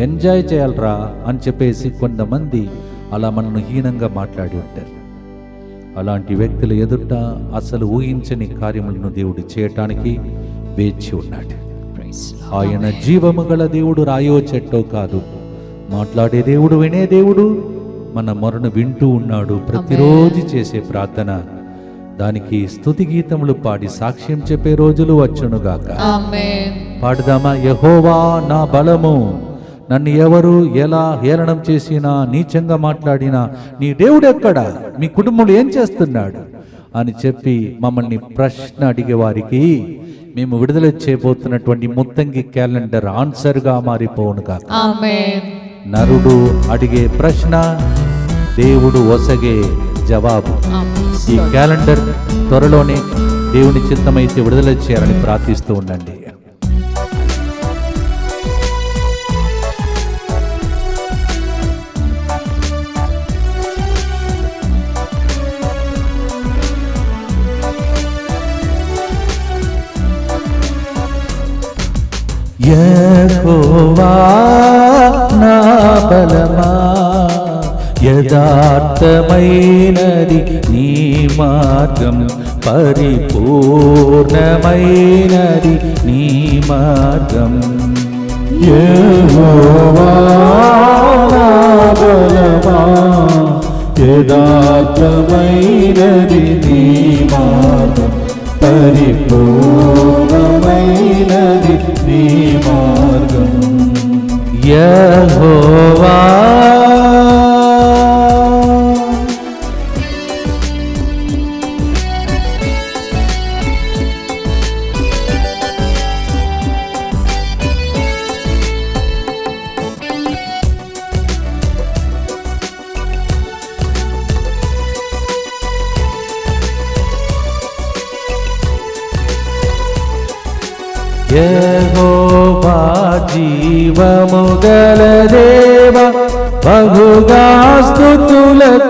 Speaker 1: ఎంజాయ్ చేయాలరా అని చెప్పేసి కొంతమంది అలా మనను హీనంగా మాట్లాడి ఉంటారు. అలాంటి వ్యక్తుల ఎదుట అసలు ఊహించని కార్యములను దేవుడు చేయటానికి వేచి ఉన్నాడు. ఆయన జీవము గల దేవుడు రాయో చెట్టో కాదు. మాట్లాడే దేవుడు వినే దేవుడు మన మొరను వింటూ ఉన్నాడు. ప్రతిరోజు చేసే ప్రార్థన. దానికి స్తుతి గీతములు పాడి సాక్ష్యం చెప్పే రోజులు వచ్చునుగాక పాడుదామా? యహోవా నా బలము. నన్ను ఎవరు ఎలా హేళనం చేసినా నీచంగా మాట్లాడినా నీ దేవుడు ఎక్కడ? మీ కుటుంబంలో ఏం చేస్తున్నాడు? అని చెప్పి మమ్మల్ని ప్రశ్న అడిగే వారికి మేము విడుదల చేయబోతున్నటువంటి ముత్తంగి క్యాలెండర్ ఆన్సర్గా మారిపోవునుగా
Speaker 4: ఆమేన్.
Speaker 1: నరుడు అడిగే ప్రశ్న దేవుడు ఒసగే జవాబు. ఈ క్యాలెండర్ త్వరలోనే దేవుని చిత్తమైతే విడుదల చేయాలని ప్రార్థిస్తూ ఉండండి. యెహోవా నా బలమా యథార్థమైనది నీ మార్గం పరిపూర్ణమైనది నీ మార్గం
Speaker 2: యెహోవా నా బలమా, యథార్థమైనది నీ మార్గం పరిపూర్ణమైనది నీ మార్గం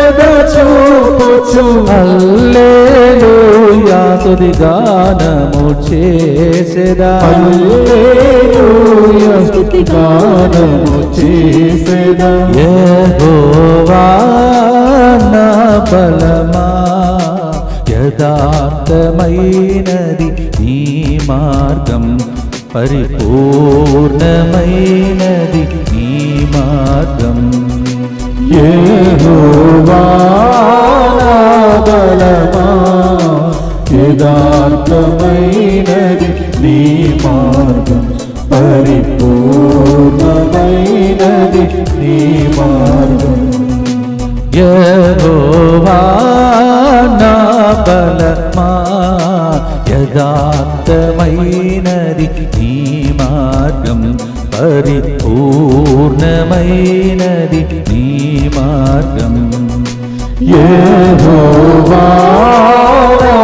Speaker 2: ధన్యత చూపుచు
Speaker 1: హల్లెలూయా స్తుతి గానము చేసేదా?
Speaker 2: హల్లెలూయా స్తుతి గానము చేసేదా?
Speaker 1: యెహోవా నా బలమా? యథార్థమైనది నీ మార్గం పరిపూర్ణమైనది నీ మార్గం.
Speaker 2: బలమా యథార్థమైనది నీ మార్గం పరిపూర్ణమైనది నీ మార్గం
Speaker 1: యెహోవా నా బలమా యథార్థమైనది నీ మార్గం పరిపూర్ణమైనది నీ మార్గం.
Speaker 2: యెహోవా నా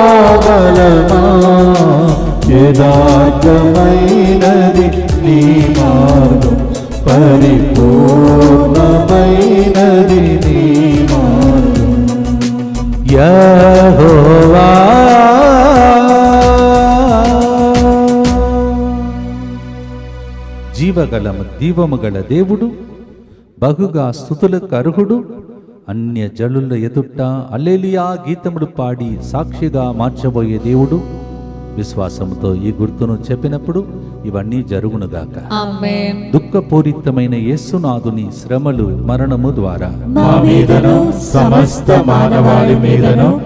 Speaker 2: మార్గం పరిపూర్ణమైనది నీ మార్గం.
Speaker 1: యెహోవా జీవగలము దీవము గల దేవుడు బహుగా స్థుతులకు అర్హుడు. అన్య జలుల ఎదుట అల్లెలియా గీతముడు పాడి సాక్షిగా మార్చబోయే దేవుడు. విశ్వాసముతో ఈ గుర్తును చెప్పినప్పుడు ఇవన్నీ జరుగునుగాక.
Speaker 4: ఆమేన్.
Speaker 1: దుఃఖపూరితమైన యేసునాథుని శ్రమలు మరణము ద్వారా.
Speaker 2: మా మీదను సమస్త మానవాళి మీదను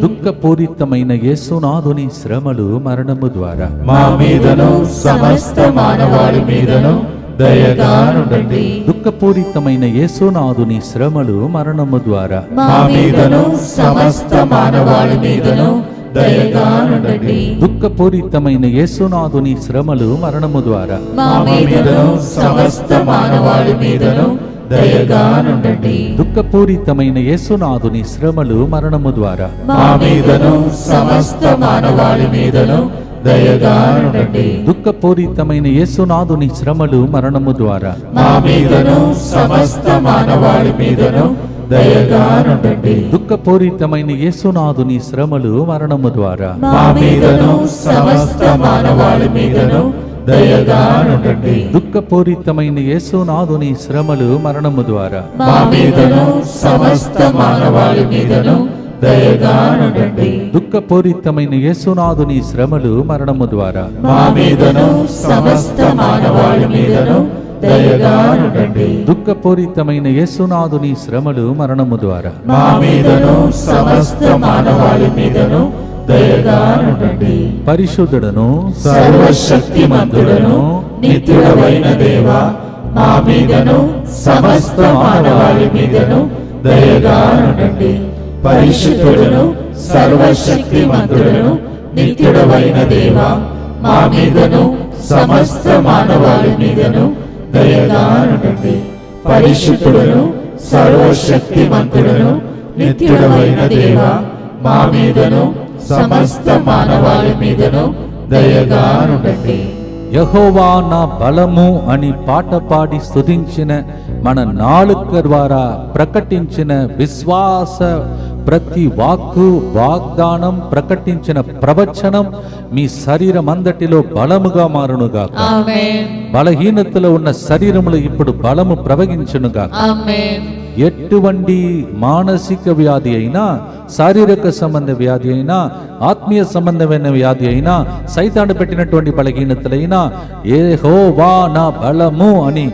Speaker 1: దుఃఖపూరితమైన యేసునాథుని శ్రమలు మరణము ద్వారా.
Speaker 2: మా మీదను సమస్త మానవాళి మీదను దయగా నుండండి
Speaker 1: దుఃఖపూరితమైన యేసునాథుని శ్రమలు మరణము ద్వారా.
Speaker 2: మా మీదను సమస్త మానవాళి మీదను దయగా నుండండి
Speaker 1: దుఃఖపూరితమైన యేసునాథుని శ్రమలు మరణము ద్వారా.
Speaker 4: మా
Speaker 2: మీదను సమస్త మానవాళి మీదను దయగా నుండండి
Speaker 1: దుఃఖపూరితమైన యేసునాథుని శ్రమలు మరణము ద్వారా.
Speaker 2: మా మీదను సమస్త మానవాళి మీదను దయగా నుండండి
Speaker 1: దుఃఖపూరితమైన యేసునాథుని శ్రమలు మరణము ద్వారా.
Speaker 2: మా మీదను సమస్త మానవాళి మీదను దయగా నుండండి
Speaker 1: దుఃఖపూరితమైన యేసునాథుని శ్రమలు మరణము ద్వారా.
Speaker 2: మా మీదను సమస్త మానవాళి మీదను దయగా నుండండి
Speaker 1: దుఃఖపూరితమైన యేసునాథుని శ్రమలు మరణము ద్వారా.
Speaker 2: మా మీదను సమస్త మానవాళి మీదను దయగా నుండండి
Speaker 1: దుఃఖపూరితమైన యేసునాథుని శ్రమలు మరణము ద్వారా.
Speaker 2: మా మీదను సమస్త మానవాళి మీదను దయగా నుండండి
Speaker 1: దుఃఖపూరితమైన యేసునాథుని శ్రమలు మరణము ద్వారా.
Speaker 2: మా మీదను సమస్త మానవాళి మీదను దయగా నుండండి
Speaker 1: పరిశుద్ధుడను
Speaker 2: సర్వశక్తిమంతుడను నిత్యుడవైన దేవా మా మీదను సమస్త మానవాళి మీదను దయగా నుండండి పరిశుద్ధుడను సర్వశక్తిమంతుడను నిత్యుడవైన దేవ మా మీదను సమస్త మానవాళి మీదను దయగా పరిశుద్ధుడును పరిశుద్ధుడను సర్వశక్తిమంతుడను నిత్యుడవైన దేవ మా మీదను సమస్త మానవాళి మీదను దయగానుండండి.
Speaker 1: యహోవా నా బలము అని పాట పాడి స్తుతించిన మన నాలుక ద్వారా ప్రకటించిన విశ్వాస ప్రతి వాక్కు వాగ్దానం ప్రకటించిన ప్రవచనం మీ శరీరం అంతటిలో బలముగా మారునుగాక
Speaker 4: ఆమేన్
Speaker 1: బలహీనతలో ఉన్న శరీరములో ఇప్పుడు బలము ప్రవగించునుగాక
Speaker 4: ఆమేన్
Speaker 1: ఎటువంటి మానసిక వ్యాధి అయినా శారీరక సంబంధ వ్యాధి అయినా ఆత్మీయ సంబంధమైన వ్యాధి అయినా సైతాన్ని పెట్టినటువంటి బలహీనతలైనా ఏ హోవా నా బలము అని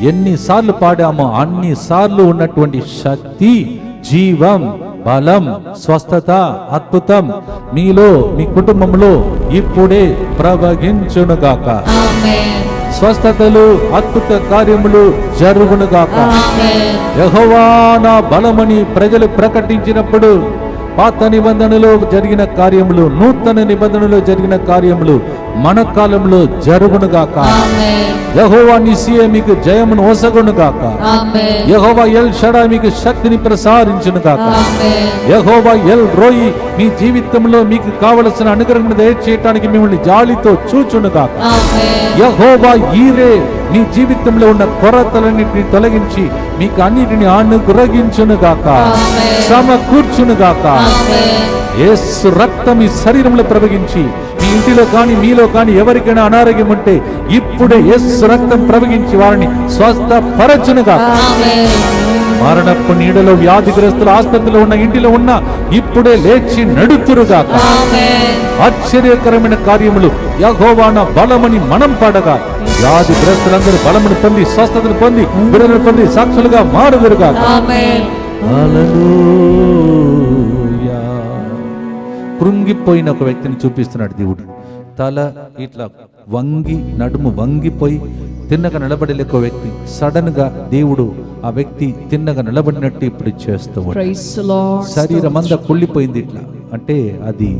Speaker 1: ఎన్నిసార్లు పాడామో అన్ని సార్లు ఉన్నటువంటి శక్తి జీవం బలం స్వస్థత అద్భుతం మీలో మీ కుటుంబంలో ఇప్పుడే ప్రవహించునుగాక. స్వస్థతలు అద్భుత కార్యములు జరుగునుగాక.
Speaker 4: ఆమేన్.
Speaker 1: యెహోవా నా బలమని ప్రజలు ప్రకటించినప్పుడు పాత నిబంధనలో జరిగిన కార్యములు నూతన నిబంధనలో జరిగిన కార్యములు మన కాలంలో జరుగునుగాక. యహోవా నిసియే మీకు జయమును ఒసగునుగాక. యహోవా ఎల్ షడా మీకు శక్తిని ప్రసారించునుగాక యహోవా ఎల్ రోయి మీ జీవితంలో మీకు కావలసిన అనుగ్రహం దయచేయటానికి మిమ్మల్ని జాలితో చూచునుగాక. యహోవా ఈరే మీ జీవితంలో ఉన్న కొరతలన్నింటినీ తొలగించి మీకు అన్నిటిని అనుగ్రహించునుగాక. సమకూర్చునుగాక యేసు రక్తం మీ శరీరంలో ప్రవగించి మీ ఇంటిలో కానీ మీలో కానీ ఎవరికైనా అనారోగ్యం ఉంటే ఇప్పుడే యేసు రక్తం ప్రవగించి వారిని స్వస్థపరచునుగా
Speaker 4: ఆమేన్
Speaker 1: మరణపు నీడలో వ్యాధిగ్రస్తుల ఆసుపత్రిలో ఉన్న ఇంటిలో ఉన్న ఇప్పుడే లేచి నడుతురుగా
Speaker 4: ఆమేన్
Speaker 1: ఆశ్చర్యకరమైన కార్యములు యహోవాన బలమని మనం పడగా. వ్యాధిగ్రస్తులందరూ బలమును పొంది స్వస్థతను పొంది విడుదల పొంది సాక్షులుగా మారుదురుగా
Speaker 4: ఆమేన్
Speaker 1: హల్లెలూయా. కృంగిపోయిన ఒక వ్యక్తిని చూపిస్తున్నాడు దేవుడు. తల ఇట్లా వంగి నడుము వంగిపోయి తిన్నగా నిలబడలే ఒక వ్యక్తి. సడన్గా దేవుడు ఆ వ్యక్తి తిన్నగా నిలబడినట్టు ఇప్పుడు చేస్తూ శరీరం అంతా కుళ్ళిపోయింది ఇట్లా. అంటే అది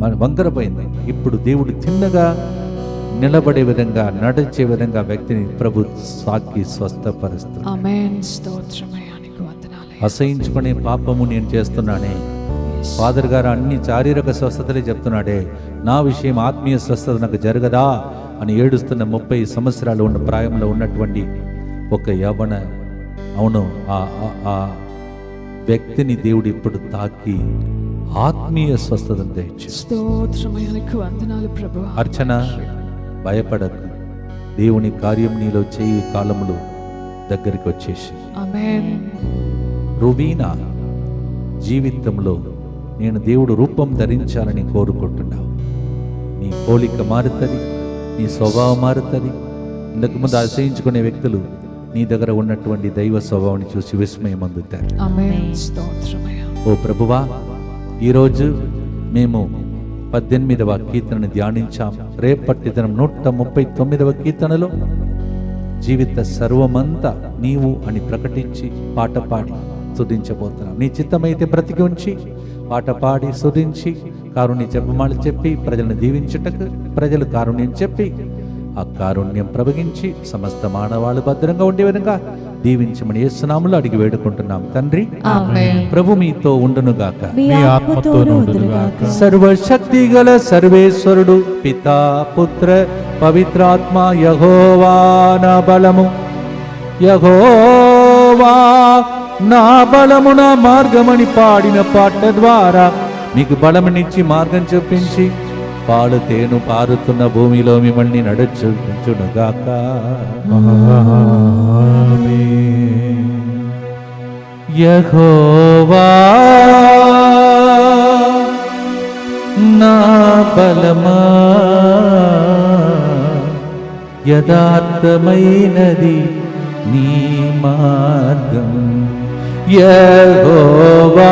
Speaker 1: మన వంకరపోయింది ఇప్పుడు దేవుడు తిన్నగా నిలబడే విధంగా నడిచే విధంగా వ్యక్తిని ప్రభు సాకి స్వస్థపరుస్తుంది అసహించుకునే పాపము నేను చేస్తున్నానే. ఫాదర్ గారు అన్ని శారీరక స్వస్థతలే చెప్తున్నాడే. నా విషయం ఆత్మీయ స్వస్థత నాకు జరగదా? అని ఏడుస్తున్న ముప్పై సంవత్సరాలు ఉన్న ప్రాయంలో ఉన్నటువంటి ఒక యవన అవును ఆ వ్యక్తిని దేవుడు ఇప్పుడు తాకి ఆత్మీయ స్వస్థతను దయచేసి. అర్చన భయపడకు. దేవుని కార్యం నీలో చేయి కాలములు దగ్గరికి వచ్చేసి. రువీనా జీవితంలో నేను దేవుడు రూపం ధరించాలని కోరుకుంటున్నావు. నీ పోలిక మారుతుంది. నీ స్వభావం మారుతుంది. ఇంతకు ముందు అసహించుకునే వ్యక్తులు నీ దగ్గర ఉన్నటువంటి దైవ స్వభావాన్ని చూసి విస్మయం అందుతారు
Speaker 4: ఆమేన్. స్తోత్రమయ
Speaker 1: ఓ ప్రభువా ఈరోజు మేము పద్దెనిమిదవ కీర్తనను ధ్యానించాం. రేపటి దినం నూట ముప్పై తొమ్మిదవ కీర్తనలో జీవిత సర్వమంతా నీవు అని ప్రకటించి పాట పాడి స్తుతించబోతున్నాం. నీ చిత్తమైతే బ్రతికి ఉంచి పాట పాడి స్తుతించి కారుణ్య చెప్పమాలు చెప్పి ప్రజలను దీవించుటకు ప్రజలు కారుణ్యం చెప్పి ఆ కారుణ్యం ప్రవగించి సమస్త మానవాళి భద్రంగా ఉండే విధంగా దీవించమని యేసునాములు అడిగి వేడుకుంటున్నాం. తండ్రి ప్రభు మీతో ఉండునుగాక సర్వశక్తి గల సర్వేశ్వరుడు పితా పుత్ర పవిత్రాత్మ యహోవా నా బలము. యహోవా నా బలము నా మార్గమని పాడిన పాట ద్వారా మీకు బలమునిచ్చి మార్గం చూపించి పాలు తేను పారుతున్న భూమిలో మిమ్మల్ని నడుచుగాక యహోవా నా బలమా యథార్థమైనది నీ మార్గం. Yehovah.